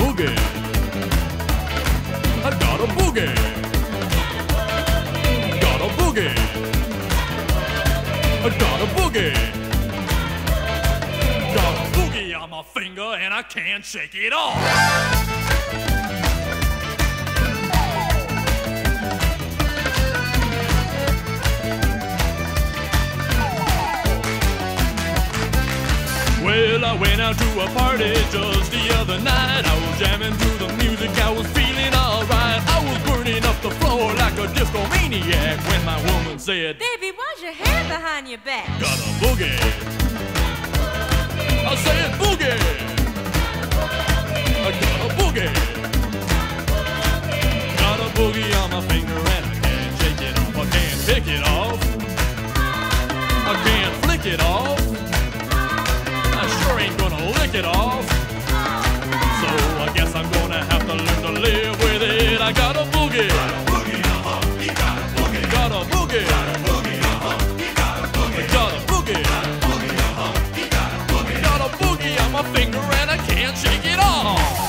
Boogie. Got a boogie. Got a boogie. Got a boogie. Got a boogie on my finger and I can't shake it off. Well, I went out to a party just the other night. I was jamming a disco maniac when my woman said, Baby, why's your hair behind your back? Got a boogie. I said boogie. I got a boogie. Got a boogie on my finger. a finger and I can't shake it off.